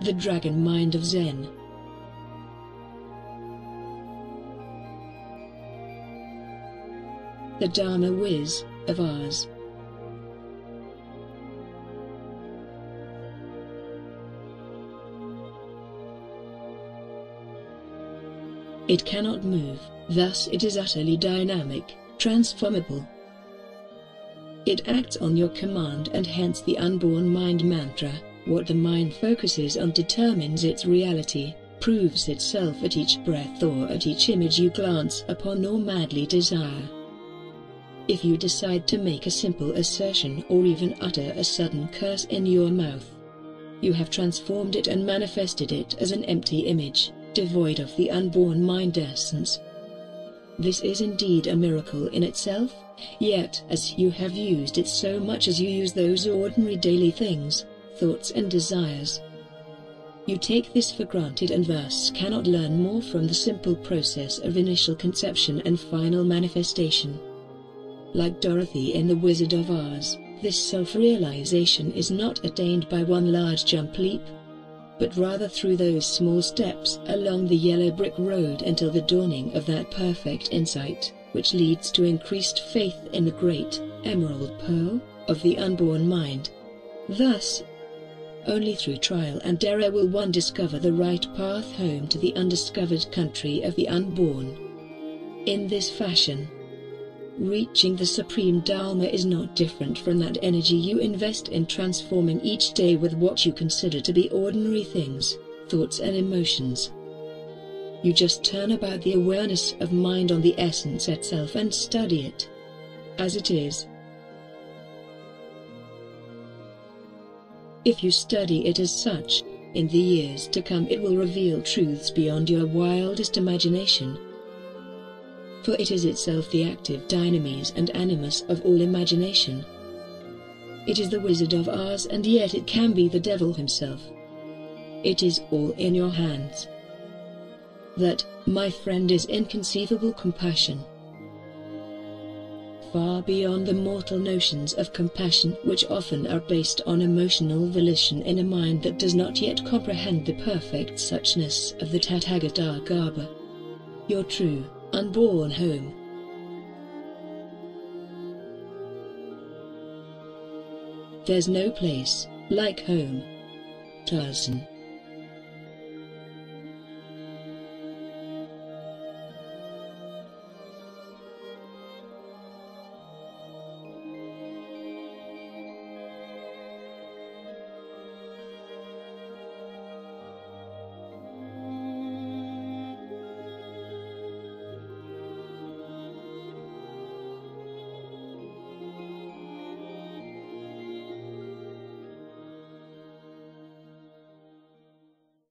the dragon mind of Zen. The Dharma Wiz of Oz. It cannot move, thus it is utterly dynamic, transformable. It acts on your command and hence the unborn mind mantra, what the mind focuses on determines its reality, proves itself at each breath or at each image you glance upon or madly desire. If you decide to make a simple assertion or even utter a sudden curse in your mouth, you have transformed it and manifested it as an empty image devoid of the unborn mind essence. This is indeed a miracle in itself, yet as you have used it so much as you use those ordinary daily things, thoughts and desires, you take this for granted and thus cannot learn more from the simple process of initial conception and final manifestation. Like Dorothy in The Wizard of Oz, this self-realization is not attained by one large jump leap, but rather through those small steps along the yellow brick road until the dawning of that perfect insight, which leads to increased faith in the great, emerald pearl, of the unborn mind. Thus, only through trial and error will one discover the right path home to the undiscovered country of the unborn. In this fashion, Reaching the Supreme Dharma is not different from that energy you invest in transforming each day with what you consider to be ordinary things, thoughts and emotions. You just turn about the awareness of mind on the essence itself and study it. As it is. If you study it as such, in the years to come it will reveal truths beyond your wildest imagination for it is itself the active dynamis and animus of all imagination. It is the Wizard of Oz and yet it can be the devil himself. It is all in your hands. That, my friend is inconceivable compassion. Far beyond the mortal notions of compassion which often are based on emotional volition in a mind that does not yet comprehend the perfect suchness of the Tathagata Garbha. Your true, unborn home. There's no place like home. Tozen.